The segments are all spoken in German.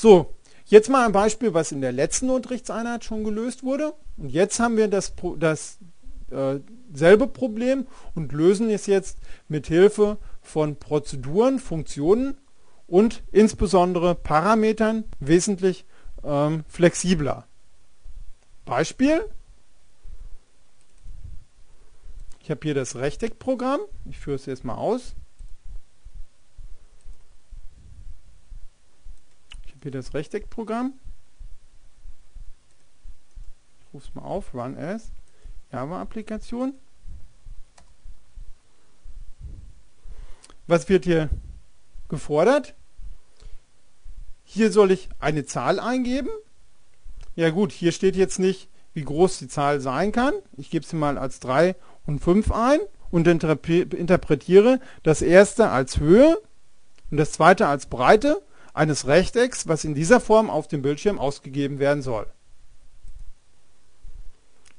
So, jetzt mal ein Beispiel, was in der letzten Unterrichtseinheit schon gelöst wurde. Und jetzt haben wir das, das äh, selbe Problem und lösen es jetzt mit Hilfe von Prozeduren, Funktionen und insbesondere Parametern wesentlich ähm, flexibler. Beispiel. Ich habe hier das Rechteckprogramm. Ich führe es jetzt mal aus. Ich habe hier das Rechteckprogramm. Ich rufe es mal auf. Run as Java-Applikation. Was wird hier gefordert? Hier soll ich eine Zahl eingeben. Ja gut, hier steht jetzt nicht, wie groß die Zahl sein kann. Ich gebe sie mal als 3 und 5 ein und interpretiere das erste als Höhe und das zweite als Breite eines Rechtecks, was in dieser Form auf dem Bildschirm ausgegeben werden soll.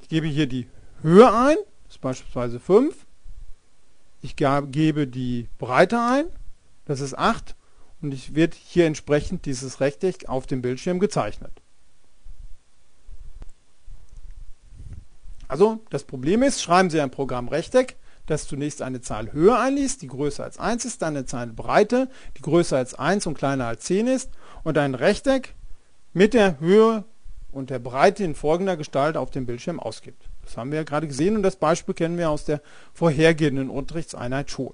Ich gebe hier die Höhe ein, das ist beispielsweise 5 ich gebe die Breite ein, das ist 8 und ich wird hier entsprechend dieses Rechteck auf dem Bildschirm gezeichnet. Also das Problem ist, schreiben Sie ein Programm Rechteck, das zunächst eine Zahl Höhe einliest, die größer als 1 ist, dann eine Zahl Breite, die größer als 1 und kleiner als 10 ist und ein Rechteck mit der Höhe und der Breite in folgender Gestalt auf dem Bildschirm ausgibt. Das haben wir ja gerade gesehen und das Beispiel kennen wir aus der vorhergehenden Unterrichtseinheit schon.